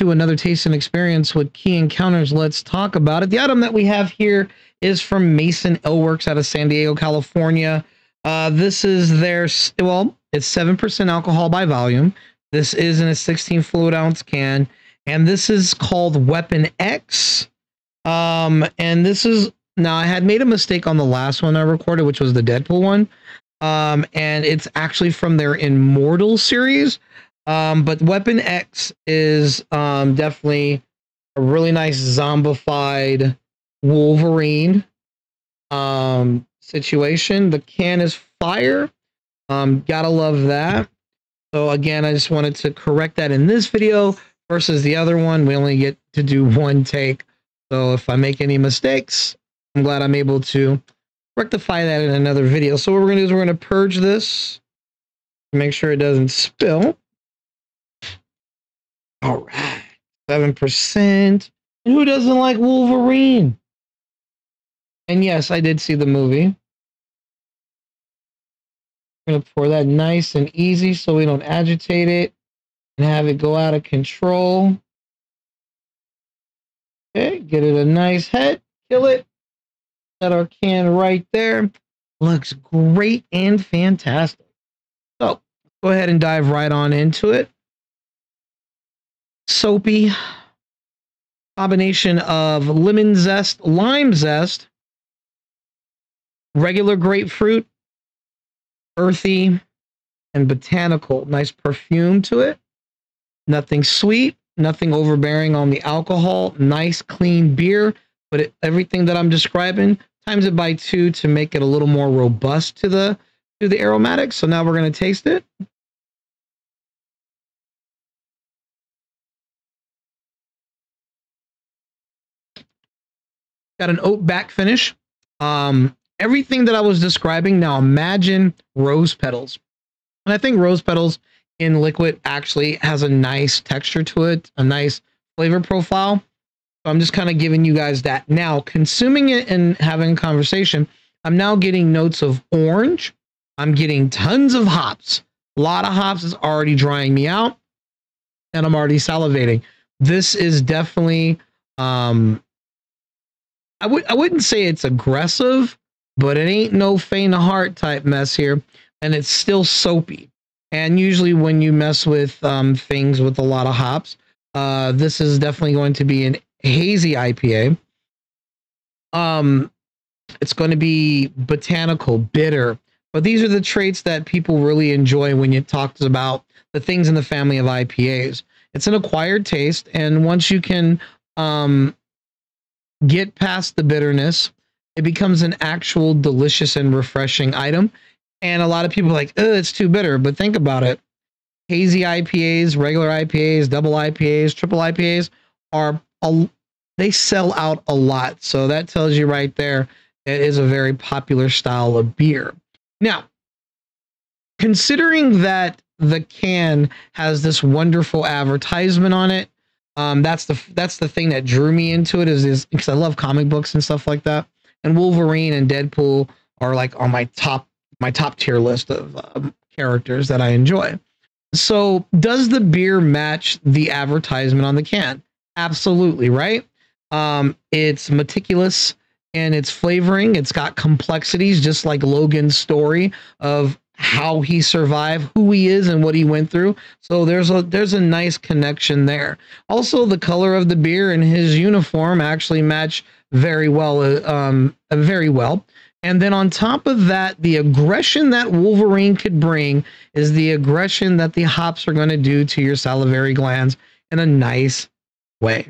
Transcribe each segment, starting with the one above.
into another taste and experience with Key Encounters. Let's talk about it. The item that we have here is from Mason Ale Works out of San Diego, California. Uh, this is their, well, it's 7% alcohol by volume. This is in a 16 fluid ounce can, and this is called Weapon X. Um, and this is now I had made a mistake on the last one I recorded, which was the Deadpool one. Um, and it's actually from their Immortal series. Um, but Weapon X is um, definitely a really nice zombified Wolverine um, situation. The can is fire. Um, gotta love that. So again, I just wanted to correct that in this video versus the other one. We only get to do one take. So if I make any mistakes, I'm glad I'm able to rectify that in another video. So what we're gonna do is we're gonna purge this, make sure it doesn't spill. All right, 7%. And who doesn't like Wolverine? And yes, I did see the movie. I'm going to pour that nice and easy so we don't agitate it and have it go out of control. Okay, get it a nice head, kill it. Set our can right there. Looks great and fantastic. So go ahead and dive right on into it soapy combination of lemon zest, lime zest, regular grapefruit, earthy, and botanical. Nice perfume to it. Nothing sweet, nothing overbearing on the alcohol. Nice, clean beer. But it, everything that I'm describing, times it by two to make it a little more robust to the to the aromatics. So now we're going to taste it. Got an oat back finish. Um, everything that I was describing. Now imagine rose petals. And I think rose petals in liquid actually has a nice texture to it, a nice flavor profile. I'm just kind of giving you guys that. Now, consuming it and having a conversation, I'm now getting notes of orange. I'm getting tons of hops. A lot of hops is already drying me out, and I'm already salivating. This is definitely um, I would I wouldn't say it's aggressive, but it ain't no faint of heart type mess here, and it's still soapy. And usually when you mess with um, things with a lot of hops, uh, this is definitely going to be an hazy IPA. Um, it's going to be botanical, bitter, but these are the traits that people really enjoy when you talk about the things in the family of IPAs. It's an acquired taste, and once you can um, get past the bitterness, it becomes an actual delicious and refreshing item. And a lot of people are like, oh, it's too bitter. But think about it. Hazy IPAs, regular IPAs, double IPAs, triple IPAs are, a, they sell out a lot. So that tells you right there, it is a very popular style of beer. Now, considering that the can has this wonderful advertisement on it, um, that's the that's the thing that drew me into it is is because I love comic books and stuff like that. And Wolverine and Deadpool are like on my top my top tier list of uh, characters that I enjoy. So, does the beer match the advertisement on the can? Absolutely, right? Um, it's meticulous and its flavoring. It's got complexities, just like Logan's story of how he survived, who he is, and what he went through. So there's a there's a nice connection there. Also, the color of the beer and his uniform actually match very well, uh, um, uh, very well. And then on top of that, the aggression that Wolverine could bring is the aggression that the hops are going to do to your salivary glands in a nice way.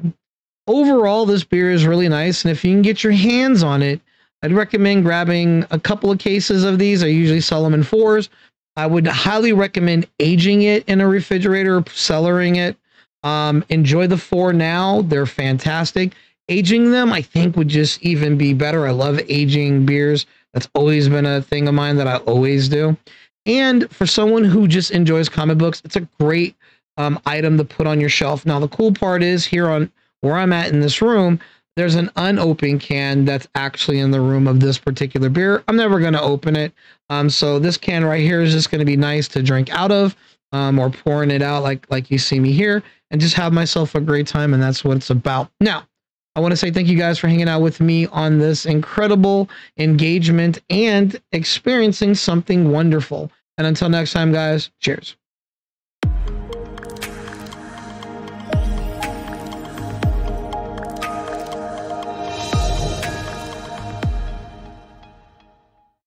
Overall, this beer is really nice, and if you can get your hands on it, I'd recommend grabbing a couple of cases of these. I usually sell them in fours. I would highly recommend aging it in a refrigerator or cellaring it. Um, enjoy the four now. They're fantastic. Aging them, I think, would just even be better. I love aging beers. That's always been a thing of mine that I always do. And for someone who just enjoys comic books, it's a great um, item to put on your shelf. Now, the cool part is here on where I'm at in this room, there's an unopened can that's actually in the room of this particular beer. I'm never going to open it. Um, so this can right here is just going to be nice to drink out of um, or pouring it out like, like you see me here and just have myself a great time. And that's what it's about. Now, I want to say thank you guys for hanging out with me on this incredible engagement and experiencing something wonderful. And until next time, guys, cheers.